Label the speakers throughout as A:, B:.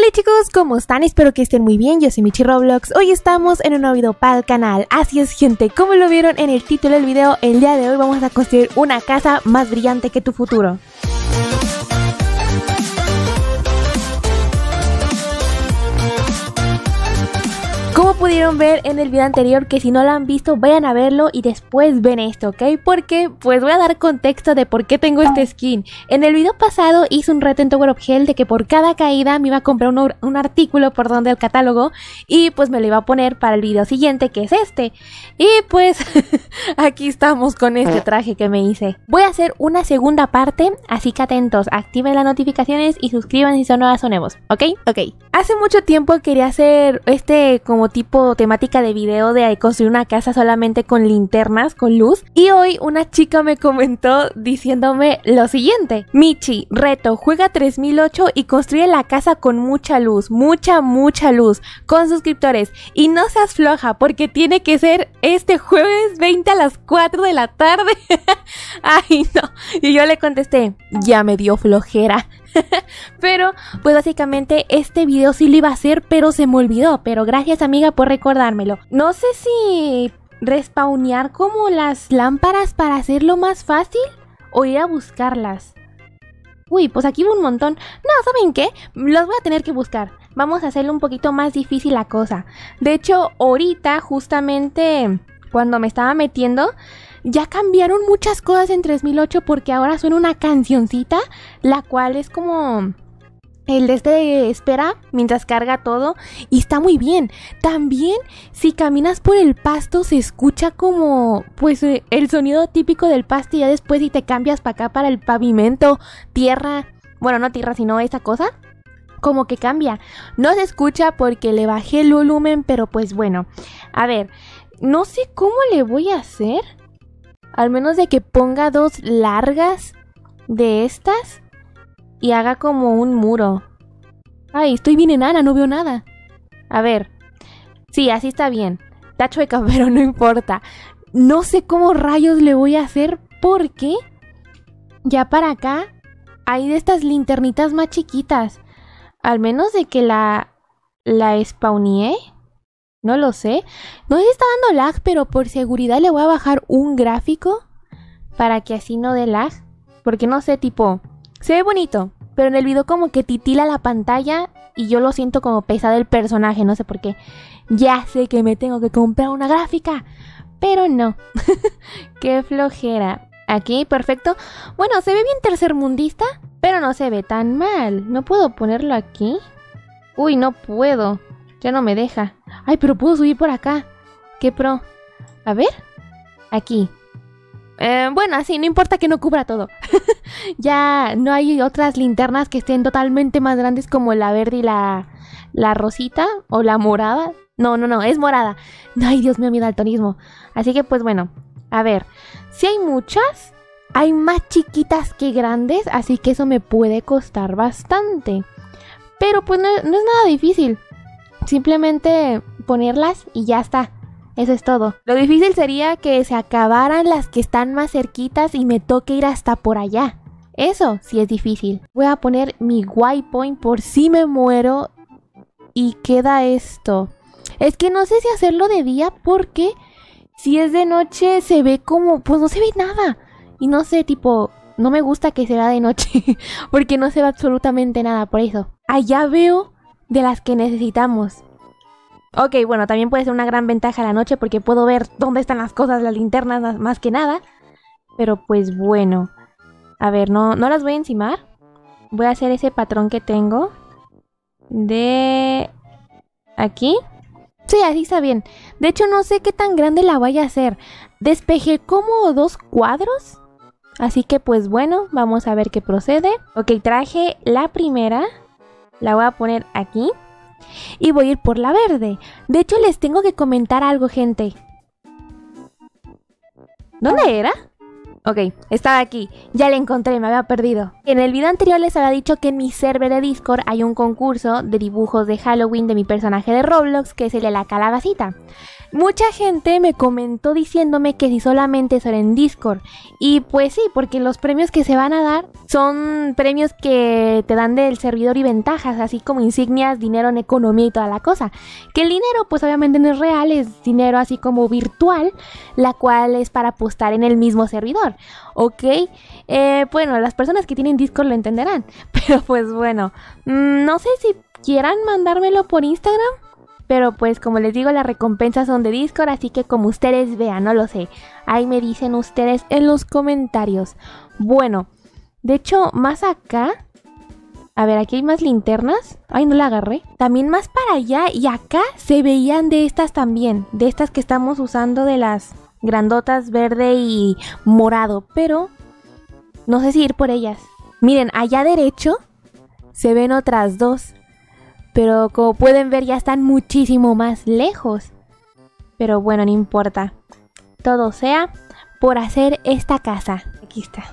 A: Hola chicos, ¿cómo están? Espero que estén muy bien, yo soy Michi Roblox. Hoy estamos en un nuevo video para el canal. Así es gente, como lo vieron en el título del video El día de hoy vamos a construir una casa más brillante que tu futuro pudieron ver en el video anterior, que si no lo han visto, vayan a verlo y después ven esto, ¿ok? Porque pues voy a dar contexto de por qué tengo este skin. En el video pasado hice un reto en Tower of Hell de que por cada caída me iba a comprar un, un artículo, perdón, del catálogo y pues me lo iba a poner para el video siguiente, que es este. Y pues aquí estamos con este traje que me hice. Voy a hacer una segunda parte, así que atentos, activen las notificaciones y suscríbanse si son nuevas o nuevos, ¿ok? Ok. Hace mucho tiempo quería hacer este como tipo temática de video de construir una casa solamente con linternas, con luz. Y hoy una chica me comentó diciéndome lo siguiente. Michi, reto, juega 3008 y construye la casa con mucha luz, mucha, mucha luz, con suscriptores. Y no seas floja porque tiene que ser este jueves 20 a las 4 de la tarde. Ay, no. Y yo le contesté, ya me dio flojera. pero, pues básicamente este video sí lo iba a hacer, pero se me olvidó. Pero gracias amiga por recordármelo. No sé si respawnear como las lámparas para hacerlo más fácil o ir a buscarlas. Uy, pues aquí hubo un montón. No, ¿saben qué? Los voy a tener que buscar. Vamos a hacerle un poquito más difícil la cosa. De hecho, ahorita justamente cuando me estaba metiendo ya cambiaron muchas cosas en 3008 porque ahora suena una cancioncita, la cual es como el de este espera mientras carga todo y está muy bien. También si caminas por el pasto se escucha como pues eh, el sonido típico del pasto y ya después si te cambias para acá para el pavimento, tierra, bueno, no tierra sino esa cosa, como que cambia. No se escucha porque le bajé el volumen, pero pues bueno. A ver, no sé cómo le voy a hacer. Al menos de que ponga dos largas de estas y haga como un muro. Ay, estoy bien enana, no veo nada. A ver. Sí, así está bien. Está chueca, pero no importa. No sé cómo rayos le voy a hacer porque ya para acá hay de estas linternitas más chiquitas. Al menos de que la la. No lo sé. No si está dando lag, pero por seguridad le voy a bajar un gráfico para que así no dé lag. Porque no sé, tipo, se ve bonito, pero en el video como que titila la pantalla y yo lo siento como pesado el personaje, no sé por qué. Ya sé que me tengo que comprar una gráfica, pero no. qué flojera. Aquí, perfecto. Bueno, se ve bien tercermundista, pero no se ve tan mal. ¿No puedo ponerlo aquí? Uy, no puedo. Ya no me deja. Ay, pero puedo subir por acá. Qué pro. A ver. Aquí. Eh, bueno, así, no importa que no cubra todo. ya no hay otras linternas que estén totalmente más grandes como la verde y la, la rosita o la morada. No, no, no, es morada. Ay, Dios mío, mi daltonismo. Así que pues bueno, a ver. Si hay muchas, hay más chiquitas que grandes, así que eso me puede costar bastante. Pero pues no, no es nada difícil. Simplemente ponerlas y ya está. Eso es todo. Lo difícil sería que se acabaran las que están más cerquitas y me toque ir hasta por allá. Eso sí es difícil. Voy a poner mi waypoint por si me muero y queda esto. Es que no sé si hacerlo de día porque si es de noche se ve como, pues no se ve nada. Y no sé, tipo, no me gusta que sea de noche porque no se ve absolutamente nada por eso. Allá veo de las que necesitamos. Ok, bueno, también puede ser una gran ventaja la noche porque puedo ver dónde están las cosas, las linternas más que nada. Pero pues bueno. A ver, no, no las voy a encimar. Voy a hacer ese patrón que tengo. De... Aquí. Sí, así está bien. De hecho, no sé qué tan grande la vaya a hacer. Despejé como dos cuadros. Así que pues bueno, vamos a ver qué procede. Ok, traje la primera. La voy a poner aquí. Y voy a ir por la verde. De hecho, les tengo que comentar algo, gente. ¿Dónde era? Ok, estaba aquí. Ya la encontré, me había perdido. En el video anterior les había dicho que en mi server de Discord hay un concurso de dibujos de Halloween de mi personaje de Roblox, que es el de la calabacita. Mucha gente me comentó diciéndome que si solamente son en Discord. Y pues sí, porque los premios que se van a dar son premios que te dan del servidor y ventajas, así como insignias, dinero en economía y toda la cosa. Que el dinero pues obviamente no es real, es dinero así como virtual, la cual es para apostar en el mismo servidor. ¿Ok? Eh, bueno, las personas que tienen Discord lo entenderán. Pero pues bueno, mm, no sé si quieran mandármelo por Instagram. Pero pues como les digo, las recompensas son de Discord, así que como ustedes vean, no lo sé. Ahí me dicen ustedes en los comentarios. Bueno, de hecho, más acá... A ver, aquí hay más linternas. Ay, no la agarré. También más para allá y acá se veían de estas también. De estas que estamos usando de las grandotas verde y morado. Pero no sé si ir por ellas. Miren, allá derecho se ven otras dos. Pero como pueden ver ya están muchísimo más lejos. Pero bueno, no importa. Todo sea por hacer esta casa. Aquí está.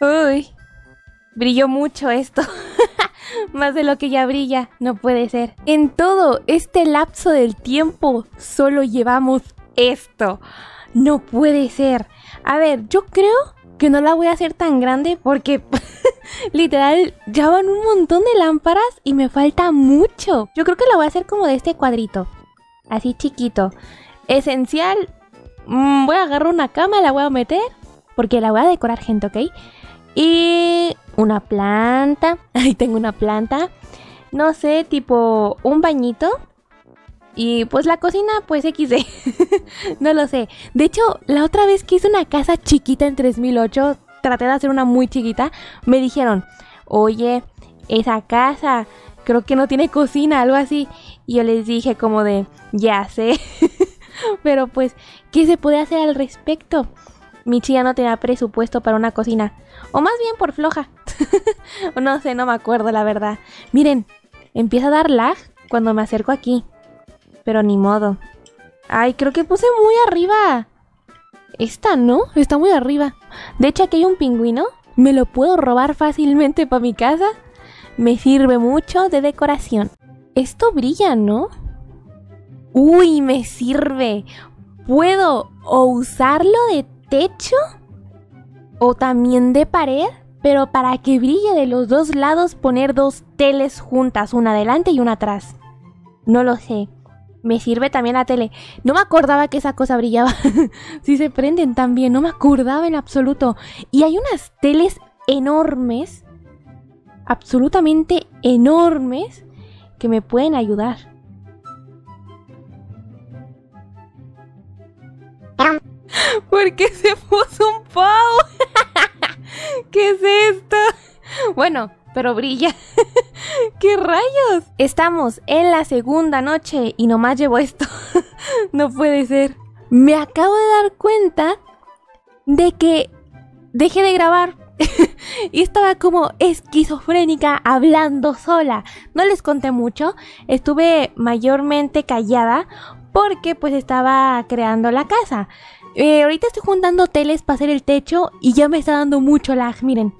A: Uy, brilló mucho esto. más de lo que ya brilla, no puede ser. En todo este lapso del tiempo solo llevamos esto. No puede ser. A ver, yo creo que no la voy a hacer tan grande porque literal ya van un montón de lámparas y me falta mucho. Yo creo que la voy a hacer como de este cuadrito. Así chiquito. Esencial. Mm, voy a agarrar una cama, la voy a meter. Porque la voy a decorar, gente, ¿ok? Y una planta. Ahí tengo una planta. No sé, tipo un bañito. Y pues la cocina, pues XD. no lo sé. De hecho, la otra vez que hice una casa chiquita en 3008, traté de hacer una muy chiquita, me dijeron, oye, esa casa creo que no tiene cocina, algo así. Y yo les dije como de, ya sé. Pero pues, ¿qué se puede hacer al respecto? Mi chía no tenía presupuesto para una cocina. O más bien por floja. no sé, no me acuerdo la verdad. Miren, empieza a dar lag cuando me acerco aquí. Pero ni modo. Ay, creo que puse muy arriba. Esta, ¿no? Está muy arriba. De hecho, aquí hay un pingüino. Me lo puedo robar fácilmente para mi casa. Me sirve mucho de decoración. Esto brilla, ¿no? Uy, me sirve. ¿Puedo o usarlo de techo? ¿O también de pared? Pero para que brille de los dos lados poner dos teles juntas, una adelante y una atrás. No lo sé me sirve también la tele. No me acordaba que esa cosa brillaba. si se prenden también, no me acordaba en absoluto. Y hay unas teles enormes, absolutamente enormes, que me pueden ayudar. ¿Por qué se puso un pavo? ¿Qué es esto? Bueno, pero brilla. ¿Qué rayos? Estamos en la segunda noche y nomás llevo esto. no puede ser. Me acabo de dar cuenta de que dejé de grabar. y estaba como esquizofrénica hablando sola. No les conté mucho. Estuve mayormente callada porque pues estaba creando la casa. Eh, ahorita estoy juntando teles para hacer el techo y ya me está dando mucho lag. Miren,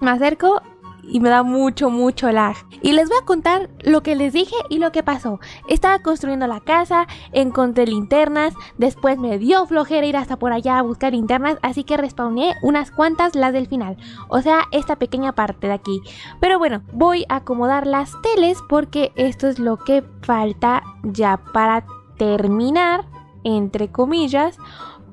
A: me acerco y me da mucho, mucho lag. Y les voy a contar lo que les dije y lo que pasó. Estaba construyendo la casa, encontré linternas, después me dio flojera ir hasta por allá a buscar linternas, así que respawné unas cuantas las del final. O sea, esta pequeña parte de aquí. Pero bueno, voy a acomodar las teles porque esto es lo que falta ya para terminar, entre comillas.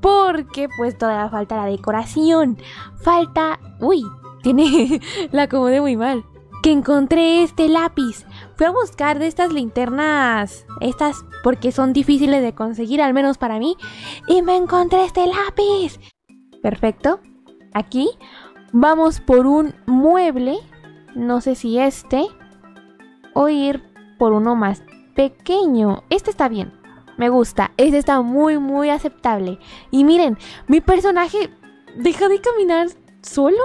A: Porque pues todavía falta la decoración. Falta... Uy, tiene, la acomodé muy mal. Que encontré este lápiz. Fui a buscar de estas linternas, estas porque son difíciles de conseguir, al menos para mí. Y me encontré este lápiz. Perfecto. Aquí vamos por un mueble. No sé si este. O ir por uno más pequeño. Este está bien. Me gusta. Este está muy, muy aceptable. Y miren, mi personaje deja de caminar solo.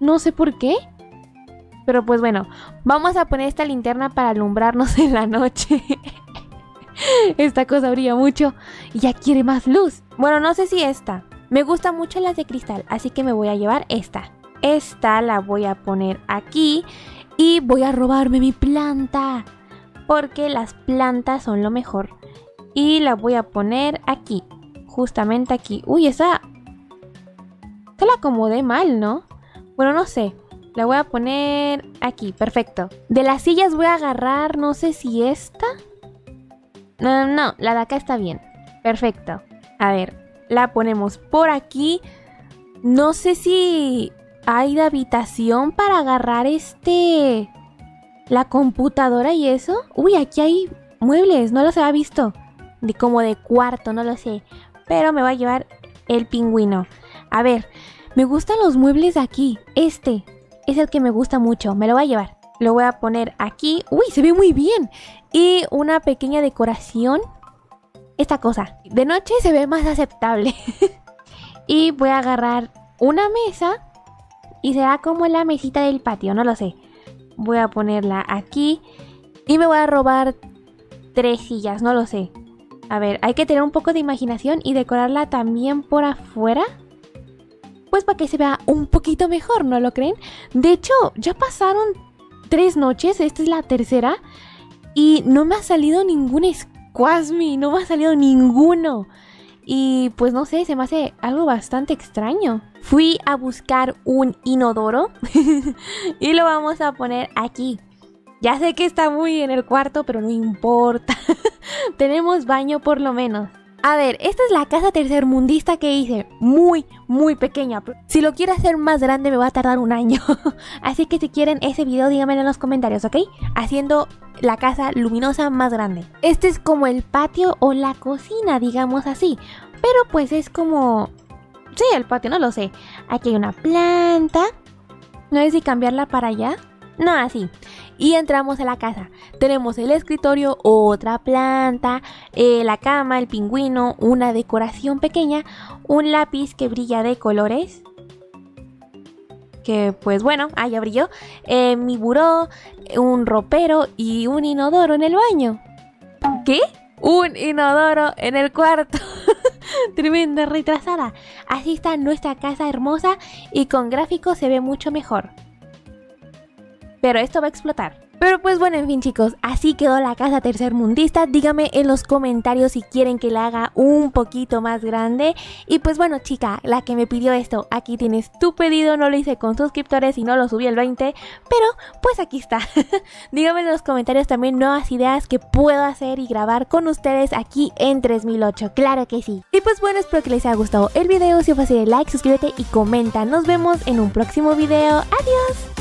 A: No sé por qué. Pero pues bueno, vamos a poner esta linterna para alumbrarnos en la noche. esta cosa brilla mucho y ya quiere más luz. Bueno, no sé si esta. Me gustan mucho las de cristal, así que me voy a llevar esta. Esta la voy a poner aquí y voy a robarme mi planta. Porque las plantas son lo mejor. Y la voy a poner aquí. Justamente aquí. Uy, esa... Esta la acomodé mal, ¿no? Bueno, no sé. La voy a poner aquí. Perfecto. De las sillas voy a agarrar, no sé si esta. No, no, la de acá está bien. Perfecto. A ver, la ponemos por aquí. No sé si hay de habitación para agarrar este... La computadora y eso. Uy, aquí hay muebles, no los había visto. De como de cuarto, no lo sé. Pero me va a llevar el pingüino. A ver, me gustan los muebles de aquí. Este es el que me gusta mucho. Me lo voy a llevar. Lo voy a poner aquí. Uy, se ve muy bien. Y una pequeña decoración. Esta cosa. De noche se ve más aceptable. y voy a agarrar una mesa. Y será como la mesita del patio. No lo sé. Voy a ponerla aquí. Y me voy a robar tres sillas. No lo sé. A ver, hay que tener un poco de imaginación y decorarla también por afuera pues para que se vea un poquito mejor, ¿no lo creen? De hecho, ya pasaron tres noches, esta es la tercera, y no me ha salido ningún Squasmy, no me ha salido ninguno. Y pues no sé, se me hace algo bastante extraño. Fui a buscar un inodoro y lo vamos a poner aquí. Ya sé que está muy en el cuarto, pero no importa. Tenemos baño por lo menos. A ver, esta es la casa tercermundista que hice. Muy, muy pequeña. Si lo quiero hacer más grande me va a tardar un año. Así que si quieren ese video díganmelo en los comentarios, ¿ok? Haciendo la casa luminosa más grande. Este es como el patio o la cocina, digamos así. Pero pues es como... Sí, el patio, no lo sé. Aquí hay una planta. No sé si cambiarla para allá. No, así. Y entramos a la casa. Tenemos el escritorio, otra planta, eh, la cama, el pingüino, una decoración pequeña, un lápiz que brilla de colores. Que pues bueno, ah, ya brilló. Eh, mi buró, un ropero y un inodoro en el baño. ¿Qué? Un inodoro en el cuarto. Tremenda retrasada. Así está nuestra casa hermosa y con gráficos se ve mucho mejor pero esto va a explotar. Pero pues bueno, en fin chicos, así quedó la casa tercermundista. Dígame en los comentarios si quieren que la haga un poquito más grande. Y pues bueno chica, la que me pidió esto, aquí tienes tu pedido, no lo hice con suscriptores y no lo subí el 20, pero pues aquí está. Dígame en los comentarios también nuevas ideas que puedo hacer y grabar con ustedes aquí en 3008, claro que sí. Y pues bueno, espero que les haya gustado el video, si fue así, like, suscríbete y comenta. Nos vemos en un próximo video. Adiós.